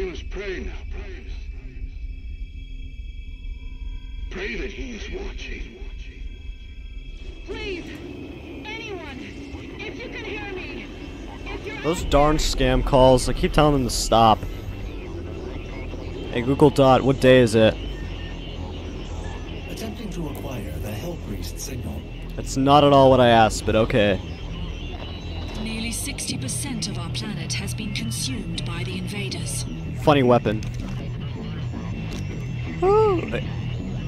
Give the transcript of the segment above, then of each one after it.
We must pray now, brothers. Pray that he is watching. Please, anyone, if you can hear me, if you're Those darn scam calls. I keep telling them to stop. Hey, Google Dot, what day is it? Attempting to acquire the Hell Priest signal. It's not at all what I asked, but okay. Nearly 60% of our planet has been consumed by the invaders. Funny weapon. Ooh,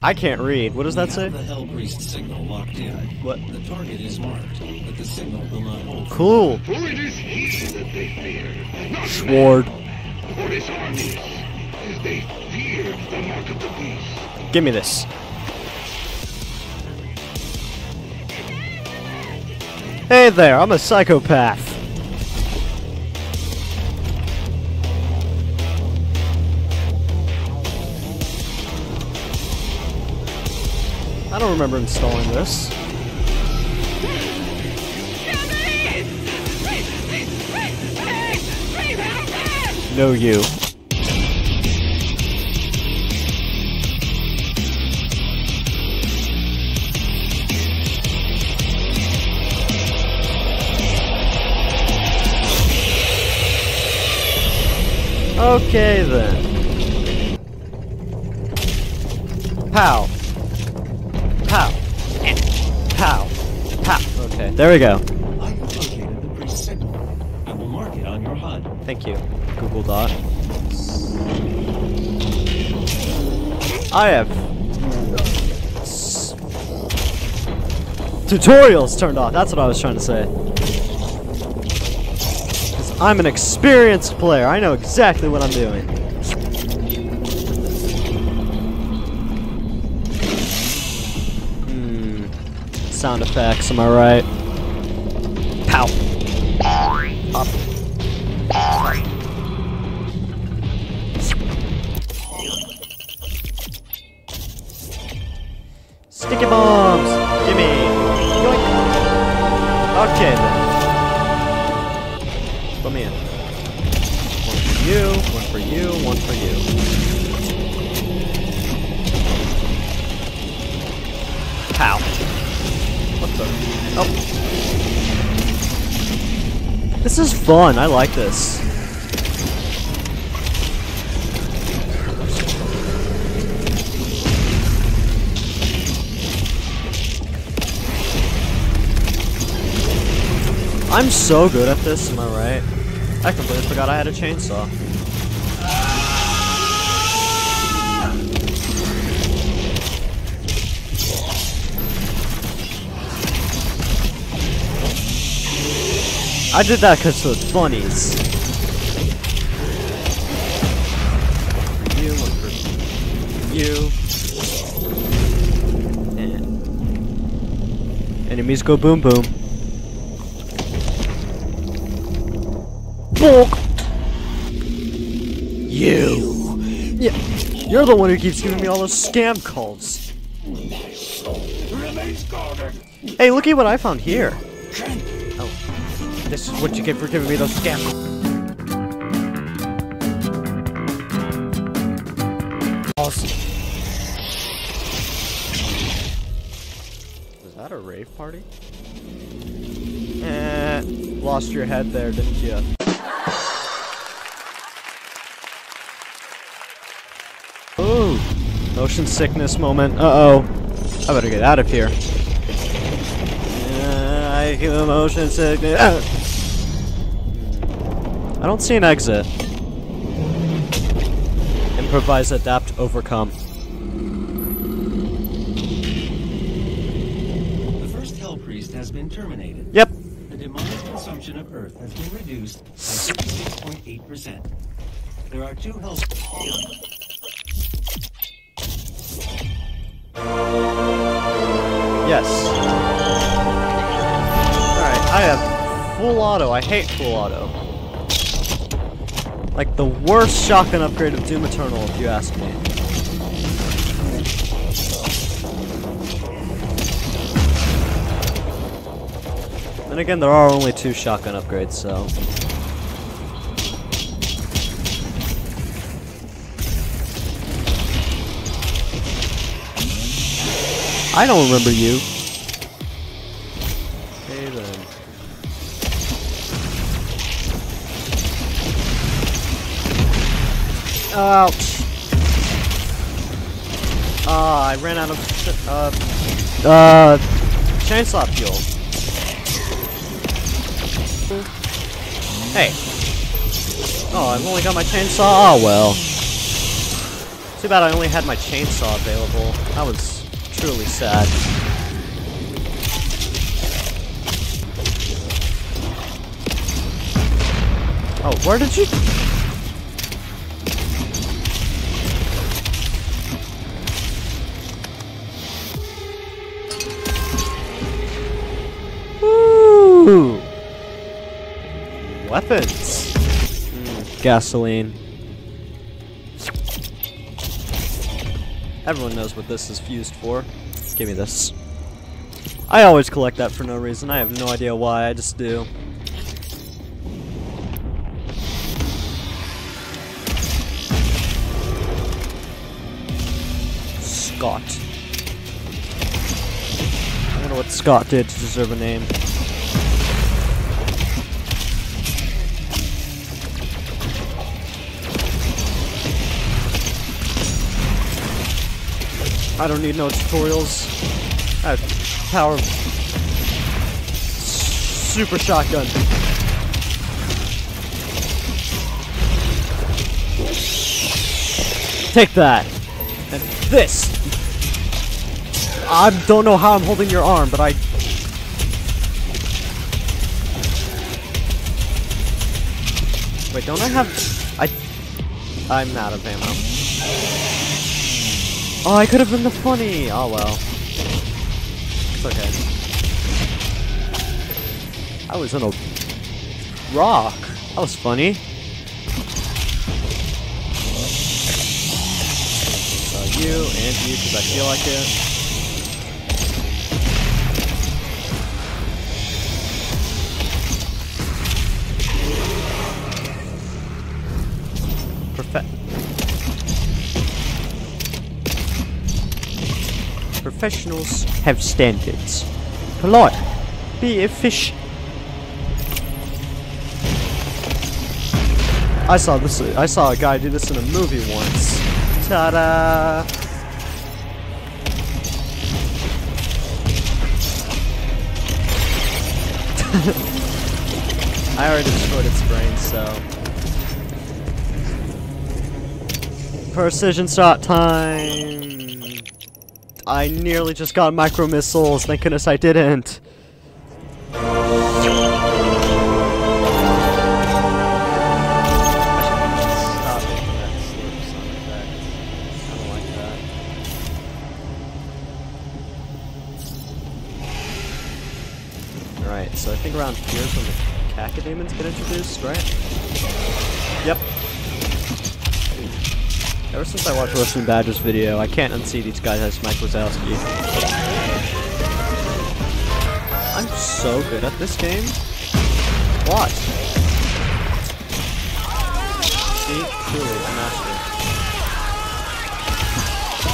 I can't read. What does that say? the Hell Priest signal locked in. What? The target is marked, but the signal will not hold. Cool. For it is he that they fear, not Sword. or his armies. They fear the mark of the beast. Give me this. Hey there, I'm a psychopath. Don't remember installing this. No, you. Okay then. Pow. Pow. Pow. Pow. Okay, there we go. I have located the priest signal. I will mark it on your HUD. Thank you, Google Dot. I have tutorials turned off. That's what I was trying to say. 'Cause I'm an experienced player. I know exactly what I'm doing. Sound effects, am I right? Pow. Up. This is fun. I like this. I'm so good at this, am I right? I completely forgot I had a chainsaw. I did that because of the funnies. For you, for you. And enemies go boom boom. Bonk. You. Yeah, you're the one who keeps giving me all those scam calls. Hey, look at what I found here. This is what you get for giving me those scam. Awesome. Is that a rave party? Eh, lost your head there, didn't you? Ooh, motion sickness moment. Uh-oh. I better get out of here. Uh, I feel motion sickness. I don't see an exit. Improvise, adapt, overcome. The first Hell Priest has been terminated. Yep. The demonic consumption of Earth has been reduced by 66.8%. There are two Hell... Yes. Alright, I have full auto. I hate full auto. Like the worst shotgun upgrade of Doom Eternal, if you ask me. Then again, there are only two shotgun upgrades, so. I don't remember you. Ouch. Ah, I ran out of uh uh chainsaw fuel. Hey. Oh, I've only got my chainsaw. Oh well. Too bad I only had my chainsaw available. That was truly sad. Oh, where did you? Weapons. Gasoline. Everyone knows what this is fused for. Give me this. I always collect that for no reason. I have no idea why, I just do. Scott. I wonder what Scott did to deserve a name. I don't need no tutorials. I have power. Super shotgun. Take that. And this. I don't know how I'm holding your arm, but I. Wait, don't I have? I. I'm out of ammo. Oh, I could have been the funny. Oh well. It's okay. I was in a rock. That was funny. Uh, you and you, because I feel like it. Professionals have standards. Polite. Be a fish. I saw this. I saw a guy do this in a movie once. Ta-da! I already destroyed its brain, so. Precision shot time! I nearly just got micro missiles. Thank goodness I didn't. Alright, so I think around here is when the cacodemons get introduced, right? Yep. Ever since I watched Wrestling Badger's video, I can't unsee these guys as Mike Wazowski. I'm so good at this game. Watch. See? Truly, a master.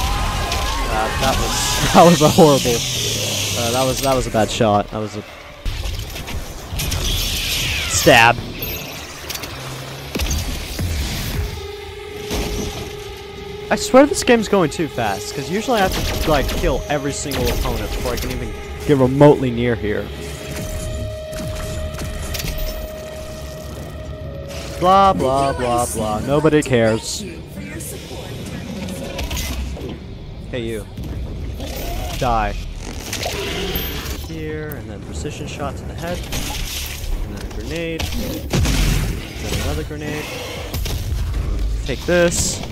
Uh, that was that was a horrible. Uh, that was that was a bad shot. That was a Stab. I swear this game's going too fast, because usually I have to like kill every single opponent before I can even get remotely near here. Blah blah blah blah. Nobody cares. Hey you. Die. Here, and then precision shot to the head. And then a grenade. Then another grenade. Take this.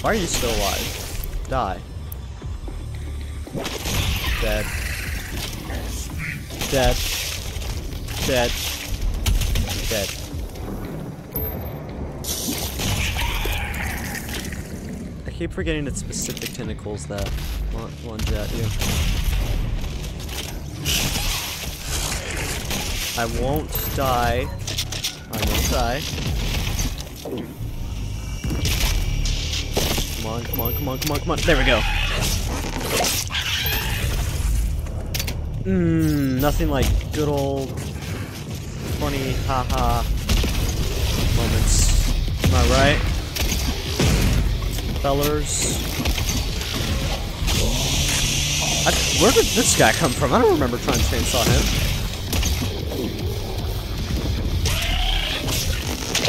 Why are you still alive? Die. Dead. Dead. Dead. Dead. I keep forgetting it's specific tentacles that lun- lunge at you. I won't die. I won't die. On, come on, come on, come on, come on. There we go. Mmm, nothing like good old funny haha moments. Am I right? Fellers. I, where did this guy come from? I don't remember trying to chainsaw him.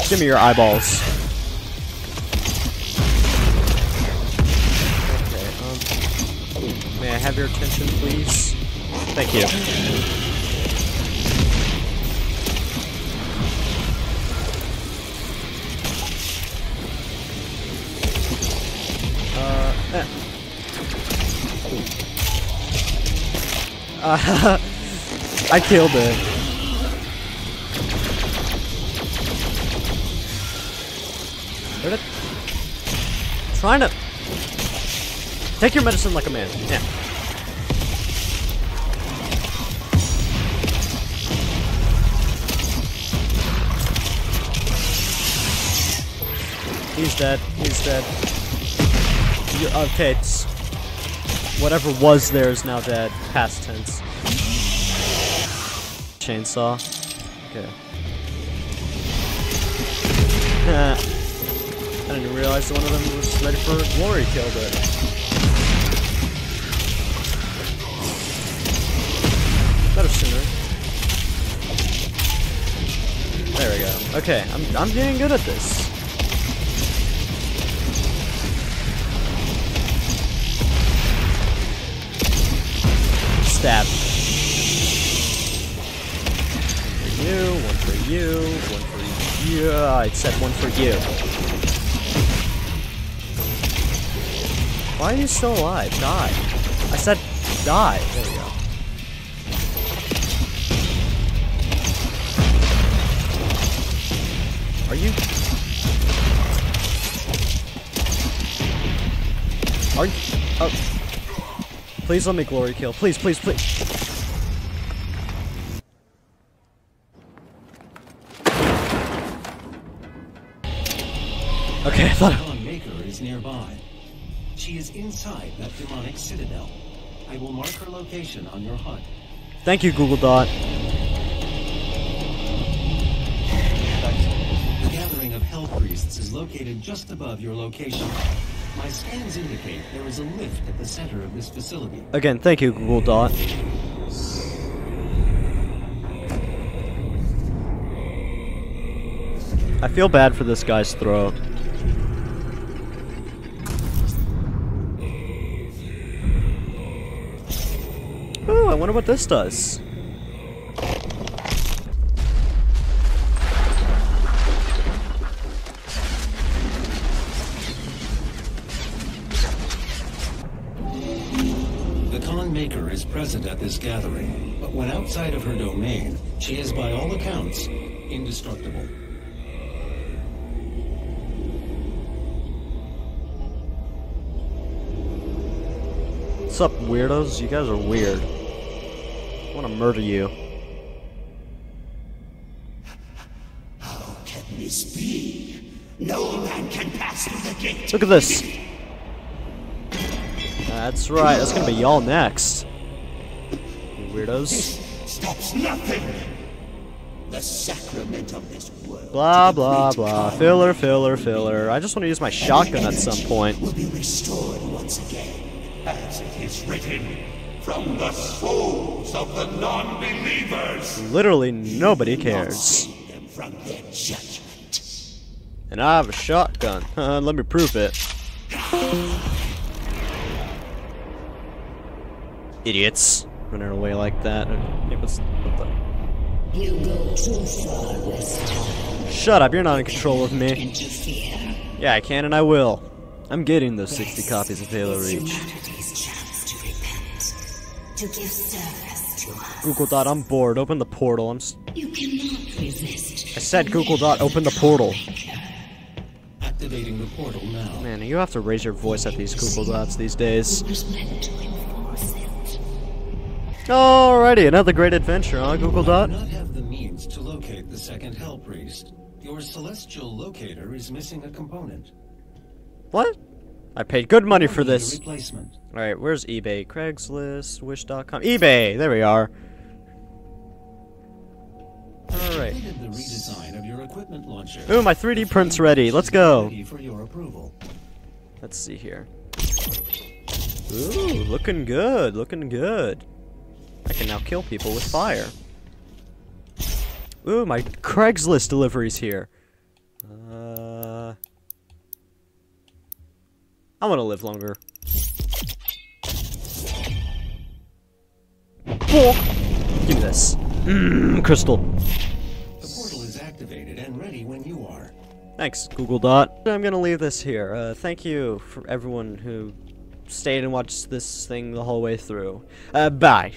Give me your eyeballs. Have your attention, please? Thank you. Uh, eh. Uh, I killed it. Trying to... Take your medicine like a man. Yeah. He's dead. He's dead. You, uh, okay, it's... Whatever was there is now dead. Past tense. Chainsaw. Okay. I didn't realize one of them was ready for glory kill, but... Okay, I'm, I'm getting good at this. Stab. One For you, one for you, one for you. Yeah, I said one for you. Why are you still alive? Die. I said die. Are. Oh. Please let me glory kill. Please, please, please. Okay, I thought... Dawn Maker is nearby. She is inside that demonic citadel. I will mark her location on your HUD. Thank you, Google Dot. The gathering of Hell Priests is located just above your location. My scans indicate there is a lift at the center of this facility. Again, thank you, Google Dot. I feel bad for this guy's throat. Ooh, I wonder what this does. Present at this gathering, but when outside of her domain, she is by all accounts indestructible. What's up, weirdos? You guys are weird. I want to murder you. How Can this be? No man can pass through the gate. Look at this. That's right. That's gonna be y'all next. Weirdos. Stops nothing. the sacrament of this world. Blah, blah, blah. Filler, filler, filler. I just want to use my shotgun at some point. will be restored once again. As it is written, from the souls of the non-believers. Literally nobody cares. From their judgment. And I have a shotgun. Let me prove it. Idiots. Running away like that. It was. What the? You go too far, West. Shut up, you're not in control of me. Interfere. Yeah, I can and I will. I'm getting those 60 copies of Halo Reach. to. To. Google Dot, I'm bored. Open the portal. I'm. You cannot resist. I said Google Dot, open the portal. Activating the portal now. Man, you have to raise your voice at these Google Dots these days. Alrighty, another great adventure, huh, Google Do Dot? not have the means to locate the second Hell Priest. Your celestial locator is missing a component. What? I paid good money for this. Replacement. Alright, where's eBay? Craigslist, Wish.com. eBay! There we are. Alright. The redesign of your equipment launcher. Ooh, my 3D print's ready. Let's go. For your approval. Let's see here. Ooh, looking good, looking good. I can now kill people with fire. Ooh, my Craigslist delivery's here. Uh, I want to live longer. Oh, give me this. Mmm, crystal. The portal is activated and ready when you are. Thanks, Google Dot. I'm gonna leave this here. Uh, thank you for everyone who stayed and watched this thing the whole way through. Uh, bye.